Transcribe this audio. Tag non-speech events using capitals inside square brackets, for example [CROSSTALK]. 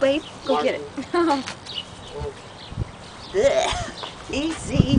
babe. Go get it. [LAUGHS] Easy.